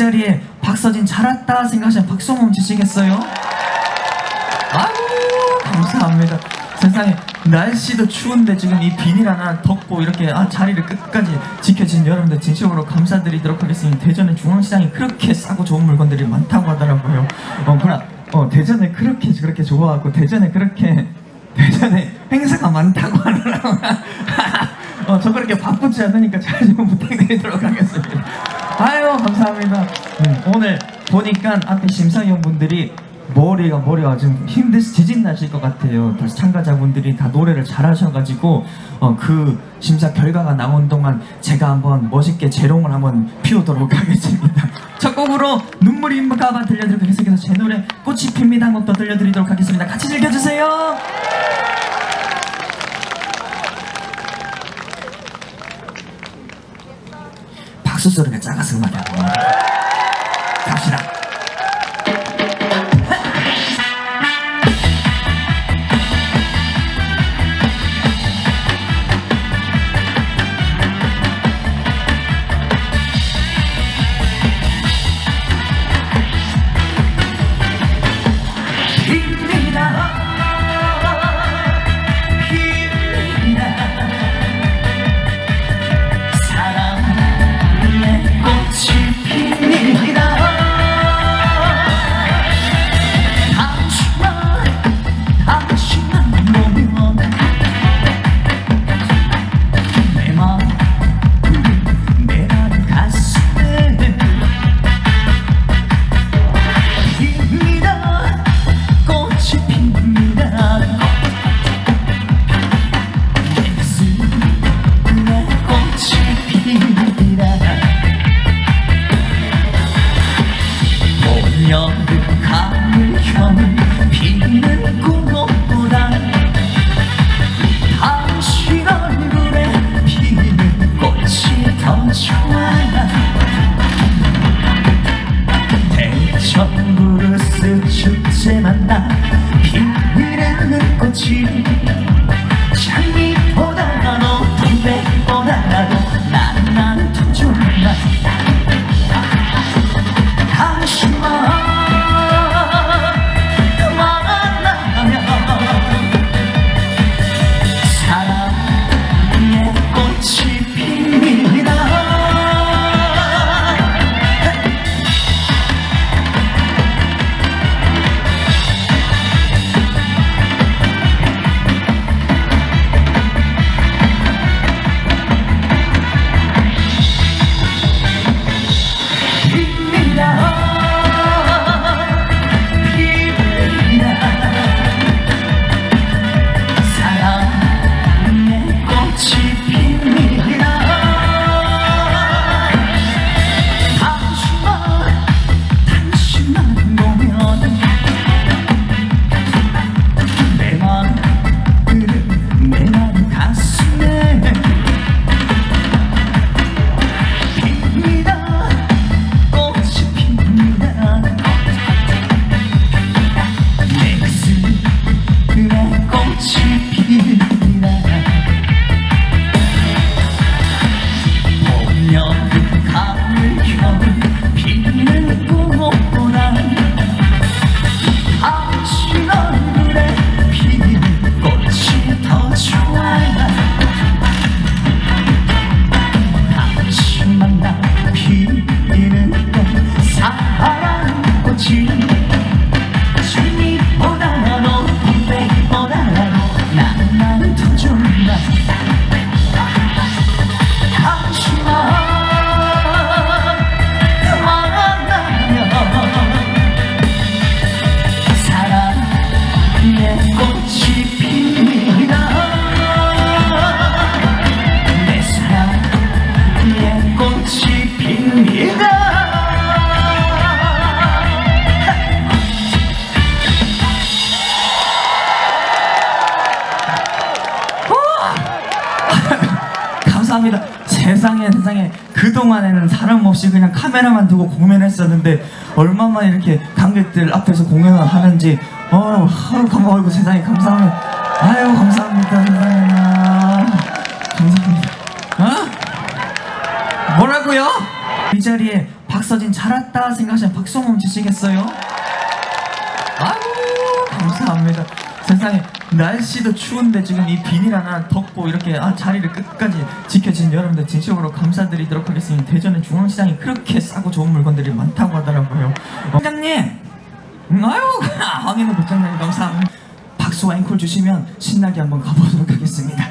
자리에 박서진 잘 왔다 생각하시면 박수 한번 주시겠어요? 아유 감사합니다. 세상에 날씨도 추운데 지금 이 비닐 하나 덮고 이렇게 아, 자리를 끝까지 지켜주신 여러분들 진심으로 감사드리도록 하겠습니다. 대전에 중앙시장이 그렇게 싸고 좋은 물건들이 많다고 하더라고요. 어, 그러나 어, 대전에 그렇게 그렇게 좋아하고 대전에 그렇게 대전에 행사가 많다고 하더라고요. 어, 저 그렇게 바쁘지 않으니까 잘 좀 부탁드리도록 하겠습니다 감사합니다 음, 오늘 보니까 앞에 심사위원분들이 머리가 머리가 지금 힘드시 지진 나실 것 같아요. 다 참가자분들이 다 노래를 잘하셔가지고 어, 그 심사 결과가 나온 동안 제가 한번 멋있게 재롱을 한번 피우도록 하겠습니다. 첫 곡으로 눈물이 인가봐 들려드리고 계속해서 제 노래 꽃이 핍니다 한 곡도 들려드리도록 하겠습니다. 같이 즐겨주세요. 박수 소리가 작아서 음악이 안 나와요. 갑시다. 힘이다 그동안에는 사람 없이 그냥 카메라만 두고 공연했었는데 얼마만 이렇게 관객들 앞에서 공연을 하는지 어 아유 감 어이구 세상에 감사합니다. 아유 감사합니다 세상에나 감사합니다. 어? 뭐라고요? 이 자리에 박서진 잘 왔다 생각하시면 박수 한번 주시겠어요? 아유 감사합니다. 세상에 날씨도 추운데 지금 이 비닐 하나 덮고 이렇게 아, 자리를 끝까지 지켜주신 여러분들 진심으로 감사드리도록 하겠습니다. 대전의 중앙시장이 그렇게 싸고 좋은 물건들이 많다고 하더라고요. 어, 부장님, 음, 아유 황인호 부장님 감사합니다. 박수와 앵콜 주시면 신나게 한번 가보도록 하겠습니다.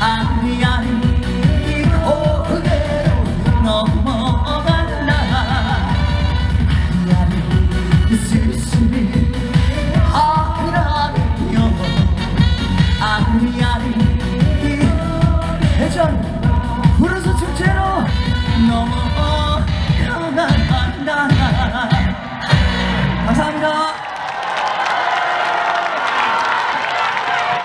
אני